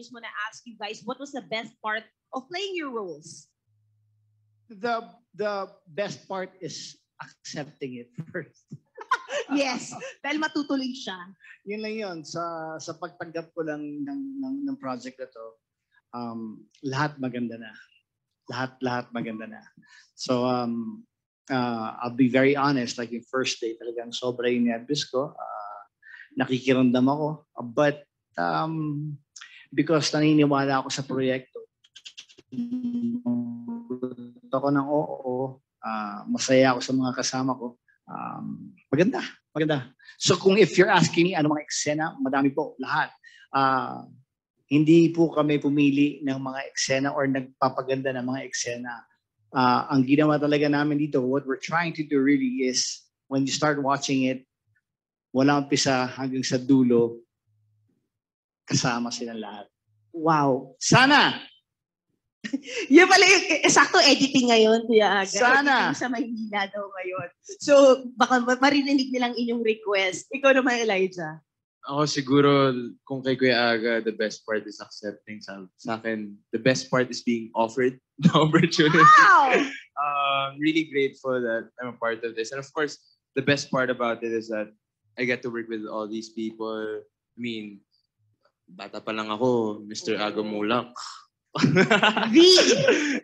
just want to ask you guys, what was the best part of playing your roles? The the best part is accepting it first. yes, dahil matutuloy siya. Yun lang yun. Sa, sa pagtanggap ko lang ng, ng, ng project na to, um, lahat maganda na. Lahat, lahat maganda na. So, um, uh, I'll be very honest, like yung first day, talagang sobra yung nervous ko. Uh, nakikiramdam ako. But, um, because naniniwala ako sa proyekto, ako ng oo, uh, masaya ako sa mga kasama ko. Um, maganda, maganda. So kung if you're asking me ano mga eksena, madami po, lahat. Uh, hindi po kami pumili ng mga eksena or nagpapaganda ng mga eksena. Uh, ang ginawa talaga namin dito, what we're trying to do really is when you start watching it, wala umpisa hanggang sa dulo, kasama silang lahat. Wow. Sana! Yun pala yung sakto editing ngayon, Kuya Aga. Sana. Editing sa Maynila daw ngayon. So, baka marinig nilang inyong request. Ikaw naman, Elijah. Ako siguro, kung kay Kuya Aga, the best part is accepting sa, sa akin. The best part is being offered the opportunity. Wow! um, really grateful that I'm a part of this. And of course, the best part about it is that I get to work with all these people. I mean, bata pa lang ako, Mr. Aga Mulak. the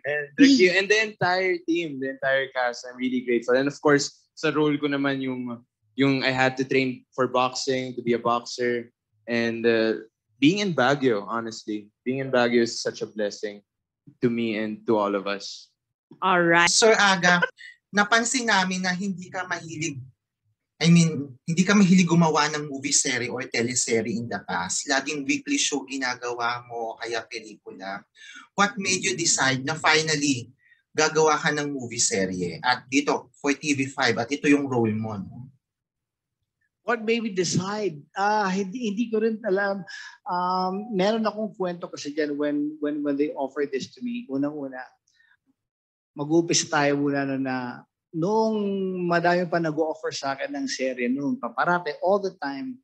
and, the, and the entire team, the entire cast, I'm really grateful. And of course, sa role ko naman yung yung I had to train for boxing, to be a boxer, and uh, being in Baguio, honestly, being in Baguio is such a blessing to me and to all of us. All right. Sir Aga, napansin namin na hindi ka mahilig I mean, hindi ka mahilig gumawa ng movie series or teleserye in the past. Laging weekly show ginagawa mo, kaya pelikula. What made you decide na finally gagawa ka ng movie serye at dito for TV5 at ito yung role mo? No? What made me decide? Ah, hindi hindi ko rin alam. Um, meron akong kwento kasi diyan when when when they offered this to me. Unang-una, mag-umpisa tayo muna na, na noong madami pa nag-offer sa akin ng serye noon, paparate, all the time,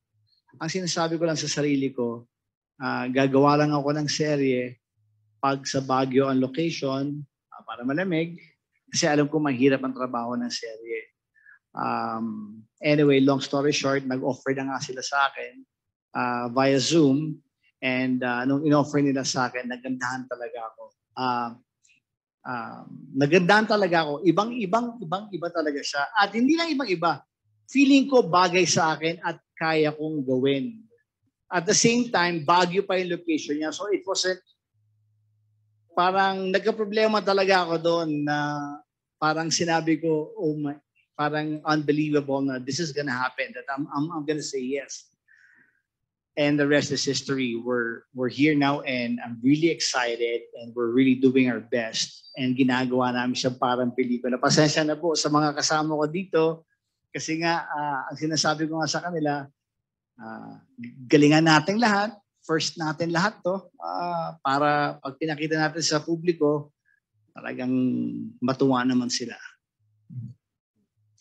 ang sinasabi ko lang sa sarili ko, uh, gagawa lang ako ng serye pag sa Baguio ang location, uh, para malamig, kasi alam ko mahirap ang trabaho ng serye. Um, anyway, long story short, nag-offer na nga sila sa akin uh, via Zoom and uh, nung in-offer nila sa akin, nagandahan talaga ako. Uh, um, nagandahan talaga ako. Ibang, ibang, ibang, iba talaga siya. At hindi lang ibang iba. Feeling ko bagay sa akin at kaya kong gawin. At the same time, Baguio pa yung location niya. So it wasn't, parang nagka-problema talaga ako doon na parang sinabi ko, oh my, parang unbelievable na this is gonna happen, that I'm, I'm, I'm gonna say yes and the rest is history. We're we're here now and I'm really excited and we're really doing our best and ginagawa namin siya parang pelikula. Pasensya na po sa mga kasama ko dito kasi nga uh, ang sinasabi ko nga sa kanila uh, galingan natin lahat, first natin lahat to uh, para pag pinakita natin sa publiko talagang matuwa naman sila.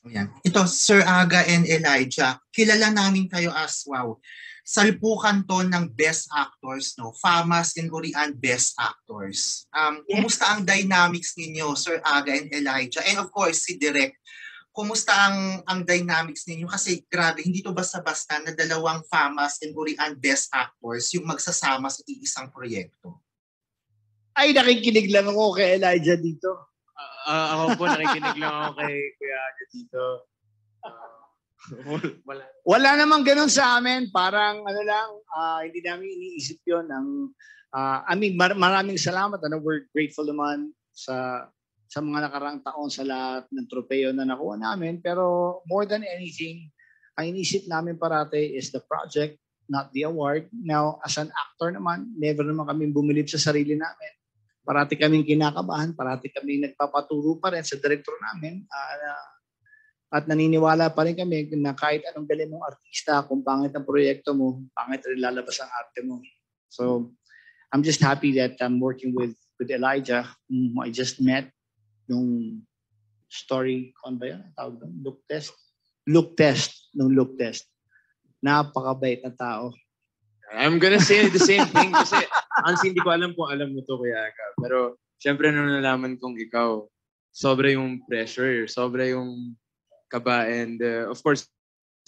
Ayan. Ito, Sir Aga and Elijah, kilala namin kayo as wow salpukan to ng best actors, no? Famas and Urian best actors. Um, yeah. Kumusta ang dynamics ninyo, Sir Aga and Elijah? And of course, si Direk. Kumusta ang ang dynamics ninyo? Kasi grabe, hindi to basta-basta na dalawang Famas and Urian best actors yung magsasama sa iisang proyekto. Ay, nakikinig lang ako kay Elijah dito. Uh, ako po, nakikinig lang ako kay Kuya Aga dito. Uh, wala. Wala namang ganun sa amin. Parang ano lang, uh, hindi namin iniisip yon Ang, uh, I mean, mar- maraming salamat. Ano, we're grateful naman sa sa mga nakaraang taon sa lahat ng tropeo na nakuha namin. Pero more than anything, ang inisip namin parate is the project, not the award. Now, as an actor naman, never naman kami bumilib sa sarili namin. Parati kaming kinakabahan, parati kami nagpapaturo pa rin sa director namin. Uh, at naniniwala pa rin kami na kahit anong galing mong artista, kung pangit ang proyekto mo, pangit rin lalabas ang arte mo. So, I'm just happy that I'm working with with Elijah, whom I just met nung story, kon ba yan? Tawag doon? Look test? Look test. Nung look test. Napakabait na tao. I'm gonna say the same thing kasi Honestly, hindi ko alam kung alam mo to, Kuya Aga. Pero, syempre, nung nalaman kong ikaw, sobra yung pressure, sobra yung kaba. And, uh, of course,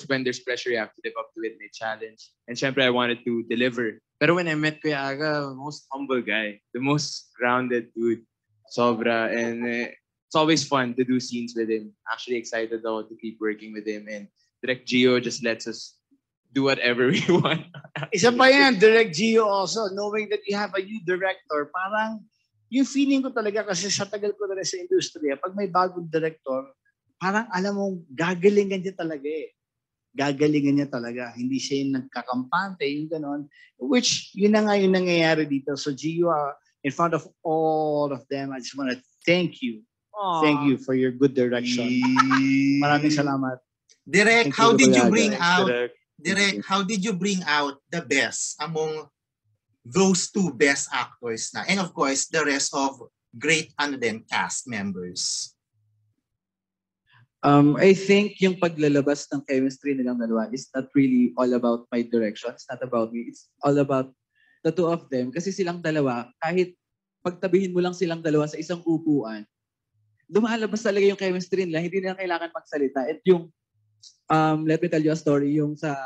when there's pressure, you have to live up to it, may challenge. And syempre, I wanted to deliver. Pero when I met Kuya Aga, most humble guy, the most grounded dude, sobra. And uh, it's always fun to do scenes with him. Actually excited though to keep working with him. And Direct Gio just lets us do whatever we want. Isa pa yan, Direct Gio also, knowing that you have a new director, parang yung feeling ko talaga kasi sa tagal ko na rin sa industriya, pag may bagong director, parang alam mo, gagalingan niya talaga eh. Gagalingan niya talaga. Hindi siya yung nagkakampante, yung ganon. Which, yun na nga yung nangyayari dito. So Gio, uh, in front of all of them, I just want to thank you. Thank you for your good direction. Maraming salamat. Direk, Thank how you, did you bring out Direct. Direk, how did you bring out the best among those two best actors na? And of course, the rest of great ano din, cast members. Um, I think yung paglalabas ng chemistry nilang dalawa is not really all about my direction. It's not about me. It's all about the two of them. Kasi silang dalawa, kahit pagtabihin mo lang silang dalawa sa isang upuan, lumalabas talaga yung chemistry nila. Hindi nila kailangan magsalita. At yung, um, let me tell you a story, yung sa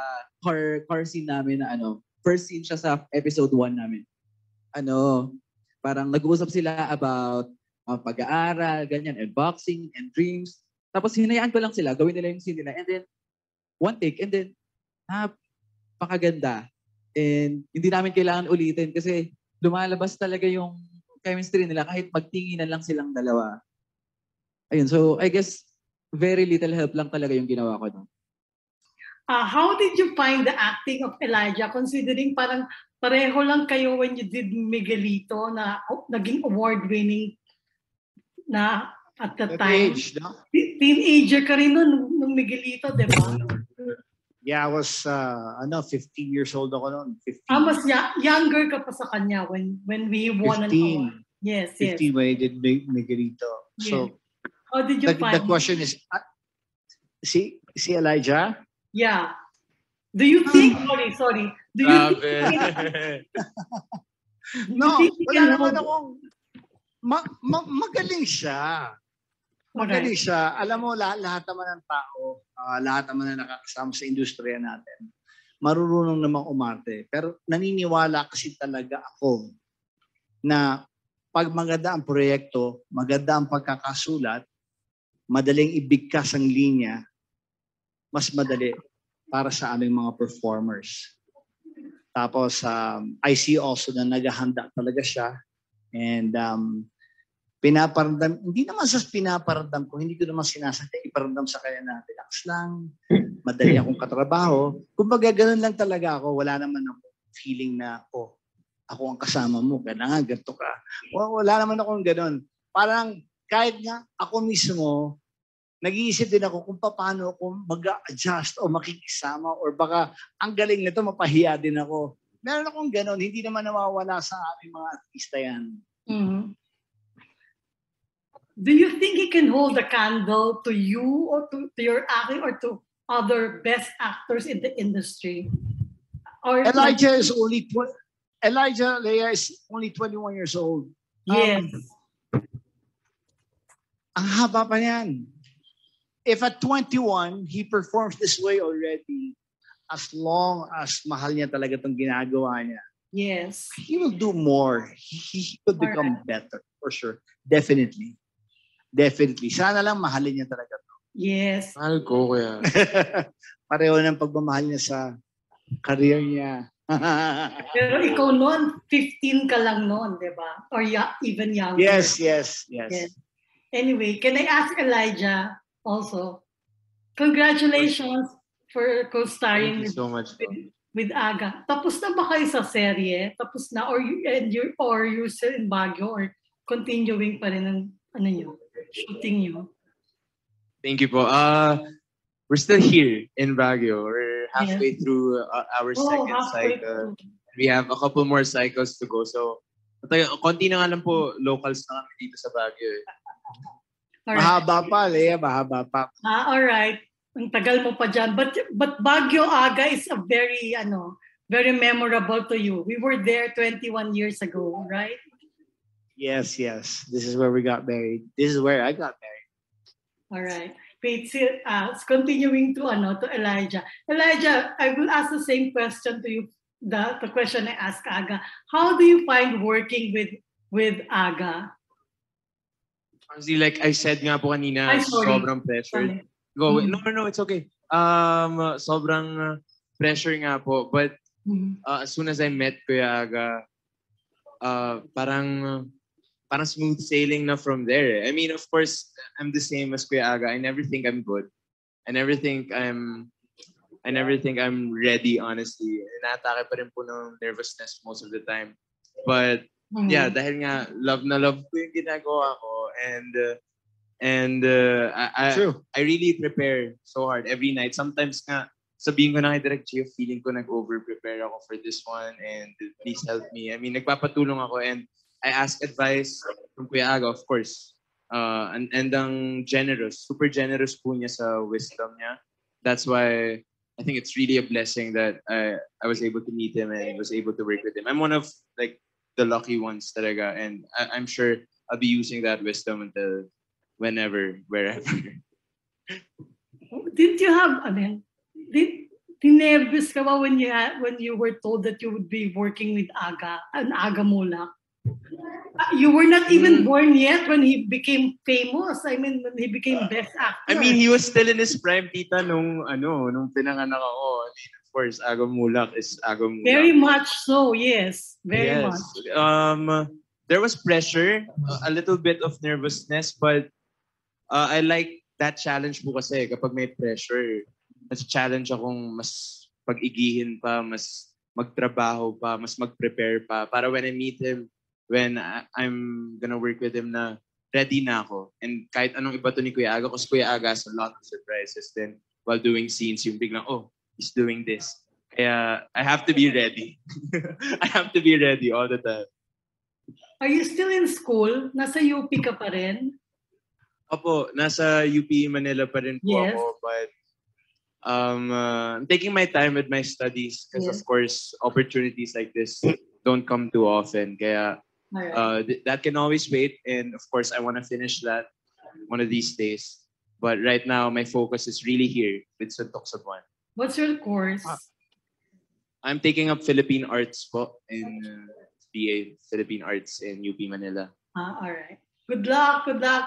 car, car scene namin na ano, first scene siya sa episode 1 namin. Ano, parang nag-uusap sila about uh, pag-aaral, ganyan, and boxing, and dreams. Tapos hinayaan ko lang sila, gawin nila yung scene nila. And then, one take, and then, napakaganda. And hindi namin kailangan ulitin kasi lumalabas talaga yung chemistry nila kahit magtinginan lang silang dalawa. Ayun, so I guess very little help lang talaga yung ginawa ko doon. Uh, how did you find the acting of Elijah considering parang pareho lang kayo when you did Miguelito na oh, naging award-winning na at the That time. age, no? Te- Teenager ka rin nun nung Miguelito, di ba? Yeah, I was, uh, ano, 15 years old ako noon. 15. Ah, mas ya- younger ka pa sa kanya when when we won an 15. award. Yes, yes. 15 when I did Mi- Miguelito. So, How did you the, find the question is, uh, see, see Elijah? Yeah. Do you think, sorry, sorry, do you think, Grabe. No, do you think wala naman akong, ma, ma, magaling siya. Magaling Okay. siya. Alam mo, lahat, lahat naman ng tao, ah, lahat naman na nakakasama sa industriya natin, marunong namang umarte. Pero naniniwala kasi talaga ako na pag maganda ang proyekto, maganda ang pagkakasulat, madaling ibigkas ang linya, mas madali para sa aming mga performers. Tapos, um, I see also na naghahanda talaga siya. And um, pinaparamdam, hindi naman sa pinaparamdam ko, hindi ko naman sinasadya, iparamdam sa kanya na relax lang, madali akong katrabaho. Kumbaga, ganun lang talaga ako. Wala naman ako feeling na, oh, ako ang kasama mo, kailangan ganito ka. Wa- Wala naman akong ganun. Parang kahit nga ako mismo, nag-iisip din ako kung paano ako mag-adjust o makikisama or baka ang galing nito, mapahiya din ako. Meron akong ganun, hindi naman nawawala sa aming mga artista yan. Mhm. Do you think he can hold a candle to you or to, to your acting or to other best actors in the industry? Or Elijah is only, tw- Elijah Leia is only 21 years old. Yes. Ang haba pa niyan. If at 21, he performs this way already, as long as mahal niya talaga itong ginagawa niya, yes. he will do more. He, he will become better, for sure. Definitely. Definitely. Sana lang mahalin niya talaga. Yes. Mahal ko, Kuya. Pareho ng pagmamahal niya sa career niya. Pero ikaw noon, 15 ka lang noon, di ba? Or ya- even younger. yes, yes, yes. Yes. Anyway, can I ask Elijah also? Congratulations for co-starring Thank you with, so much. with, with Aga. Tapos na ba kayo sa serye? Tapos na or you and you or you still in Baguio or continuing pa rin ang ano niyo, shooting niyo? Thank you po. Uh, we're still here in Baguio. We're halfway through uh, our Oh, second cycle. through. We have a couple more cycles to go. So, konti na nga lang po locals na kami dito sa Baguio. eh. Alright. Mahaba pa, Lea. Mahaba pa. Ah, all right. Ang tagal mo pa dyan. But, but Baguio Aga is a very, ano, very memorable to you? We were there 21 years ago, right? Yes, yes. This is where we got married. This is where I got married. All right. Wait, si- uh, continuing to ano to Elijah. Elijah, I will ask the same question to you. The, the question I asked Aga. How do you find working with with Aga? Honestly, like I said nga po kanina, Ay, sorry. sobrang pressure. Go. Mm. No, no, no, it's okay. Um, sobrang uh, pressure nga po. But Mhm. uh, as soon as I met Kuya Aga, uh, parang parang smooth sailing na from there. I mean, of course, I'm the same as Kuya Aga. I never think I'm good. I never think I'm I never think I'm ready, honestly. Inaatake pa rin po ng nervousness most of the time. But Mhm. yeah, dahil nga love na love ko yung ginagawa ko and uh, and uh, I, I, True. I really prepare so hard every night. Sometimes nga, sabihin ko na kay Direct Gio, feeling ko nag-over-prepare ako for this one and please help me. I mean, nagpapatulong ako and I ask advice from Kuya Aga, of course. Uh, and, and ang generous, super generous po niya sa wisdom niya. That's why I think it's really a blessing that I, I was able to meet him and was able to work with him. I'm one of like the lucky ones talaga and I, I'm sure I'll be using that wisdom until whenever, wherever. Didn't you have, I mean, did, tinervous ka ba when you, had, when you were told that you would be working with Aga, and Aga Mulak? Uh, You were not even Mm. born yet when he became famous. I mean, when he became best actor. I mean, he was still in his prime, tita, nung, ano, nung pinanganak ako. I mean, of course, Agam Mulak is Agam Mulak. Very much so, yes. Very yes. much. Um, there was pressure, a little bit of nervousness, but uh, I like that challenge po kasi kapag may pressure, mas challenge akong mas pag-igihin pa, mas magtrabaho pa, mas mag-prepare pa. Para when I meet him, when I- I'm gonna work with him na ready na ako. And kahit anong iba to ni Kuya Aga, kasi Kuya Aga has a lot of surprises. Then while doing scenes, yung biglang, oh, he's doing this. Kaya I have to be ready. I have to be ready all the time. Are you still in school? Nasa UP ka pa rin? Opo, nasa UP Manila pa rin po Yes. ako. But um, uh, I'm taking my time with my studies because Yes. of course, opportunities like this don't come too often. Kaya Alright. uh, th- that can always wait. And of course, I want to finish that one of these days. But right now, my focus is really here with Suntok Sabuan. What's your course? I'm taking up Philippine Arts po in uh, BA Philippine Arts in UP Manila. Ah, all right. Good luck, good luck.